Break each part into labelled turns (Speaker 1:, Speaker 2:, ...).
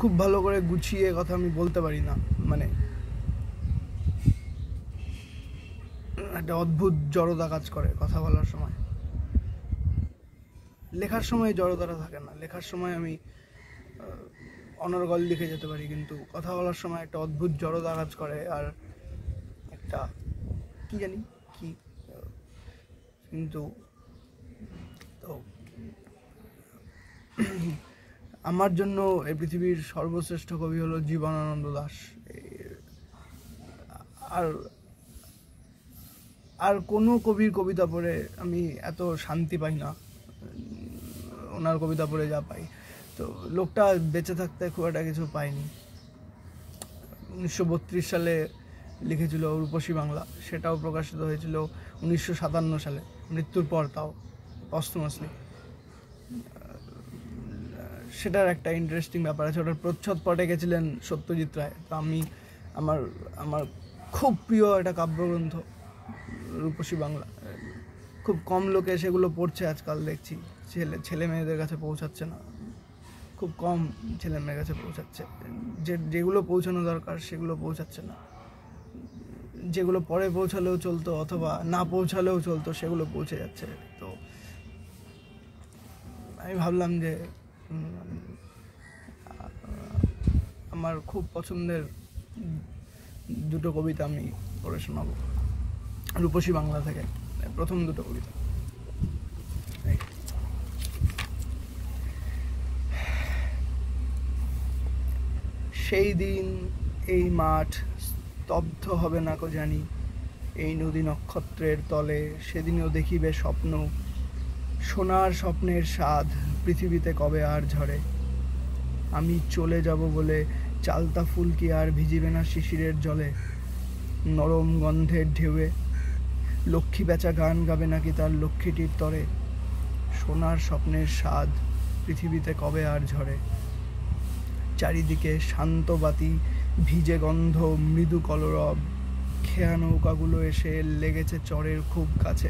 Speaker 1: খুব ভালো করে গুছিয়ে কথা আমি বলতে পারি না মানে একটা অদ্ভুত জড়তা কাজ করে কথা বলার সময়। লেখার সময় জড়তাটা থাকে না, লেখার সময় আমি অনর্গল লিখে যেতে পারি, কিন্তু কথা বলার সময় একটা অদ্ভুত জড়তা কাজ করে আর একটা, কি জানি, কি, কিন্তু তো আমার জন্য এই পৃথিবীর সর্বশ্রেষ্ঠ কবি হলো জীবনানন্দ দাস। আর আর কোনো কবির কবিতা পড়ে আমি এত শান্তি পাই না, ওনার কবিতা পড়ে যা পাই। তো লোকটা বেঁচে থাকতে খুব একটা কিছু পাইনি উনিশশো বত্রিশ সালে লিখেছিল রূপসী বাংলা, সেটাও প্রকাশিত হয়েছিল উনিশশো সাতান্ন সালে, মৃত্যুর পর তাও পস্তমাসলি সেটার একটা ইন্টারেস্টিং ব্যাপার আছে। ওটার প্রচ্ছদ পটে গেছিলেন সত্যজিৎ রায়। তো আমি আমার আমার খুব প্রিয় একটা কাব্যগ্রন্থ, রূপসী বাংলা। খুব কম লোকে সেগুলো পড়ছে আজকাল, দেখছি। ছেলে ছেলে মেয়েদের কাছে পৌঁছাচ্ছে না। খুব কম ছেলে মেয়ের কাছে পৌঁছাচ্ছে। যে, যেগুলো পৌঁছানো দরকার সেগুলো পৌঁছাচ্ছে না। যেগুলো পরে পৌঁছালেও চলতো অথবা না পৌঁছালেও চলতো সেগুলো পৌঁছে যাচ্ছে। তো আমি ভাবলাম যে আমার খুব পছন্দের দুটো কবিতা আমি পড়ে শোনাবো। রূপসী বাংলা থেকে, প্রথম দুটো কবিতা। সেই দিন এই মাঠ স্তব্ধ হবে না কো জানি, এই নদী নক্ষত্রের তলে সেদিনও দেখিবে স্বপ্ন, সোনার স্বপ্নের স্বাদ পৃথিবীতে কবে আর ঝরে? আমি চলে যাব বলে চালতা ফুল কি আর ভিজিবে না শিশিরের জলে? নরম গন্ধের ঢেউয়ে লক্ষ্মী বেচা গান গাবে নাকি তার লক্ষ্মীটির তরে? সোনার স্বপ্নের স্বাদ পৃথিবীতে কবে আর ঝরে? চারিদিকে শান্ত বাতি ভিজে গন্ধ, মৃদু কলরব, খেয়া নৌকাগুলো এসে লেগেছে চরের খুব কাছে।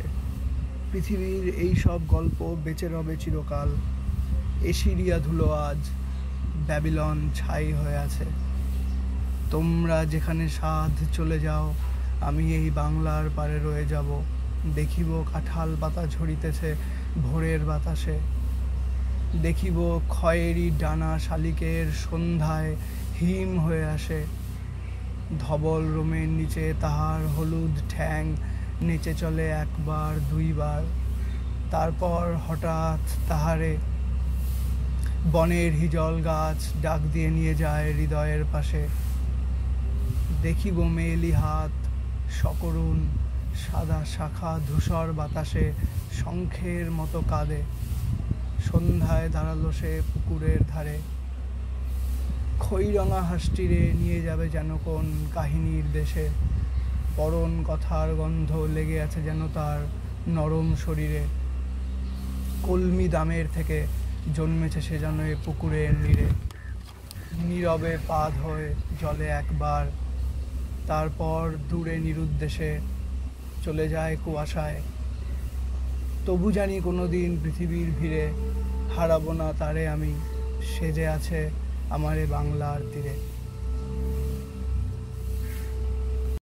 Speaker 1: পৃথিবীর এই সব গল্প বেঁচে রবে চিরকাল। এশিরিয়া ধুলো আজ ব্যাবিলন ছাই হয়ে আছে। তোমরা যেখানে সাধ চলে যাও, আমি এই বাংলার পারে রয়ে যাব। দেখিব কাঁঠাল পাতা ঝরিতেছে ভোরের বাতাসে। দেখিব খয়েরি ডানা শালিকের সন্ধ্যায় হিম হয়ে আসে। ধবল রোমের নিচে তাহার হলুদ ঠ্যাং নেচে চলে একবার, দুইবার। তারপর হঠাৎ তাহারে বনের হিজল গাছ ডাক দিয়ে নিয়ে যায় হৃদয়ের পাশে। দেখিব মেয়েলি হাত, সকরুণ, সাদা শাখা ধূসর বাতাসে শঙ্খের মতো কাঁদে। সন্ধ্যায় দাঁড়াল সে পুকুরের ধারে। খৈরঙা হাসটিরে নিয়ে যাবে যেন কোন কাহিনীর দেশে। পরন কথার গন্ধ লেগে আছে যেন তার নরম শরীরে। কলমি দামের থেকে জন্মেছে সে যেন এ পুকুরের নীরে। নীরবে পা ধোয় জলে একবার, তারপর দূরে নিরুদ্দেশে চলে যায় কুয়াশায়। তবু জানি কোনো দিন পৃথিবীর ভিড়ে হারাবো না তারে আমি, সেজে আছে আমার এ বাংলার তীরে।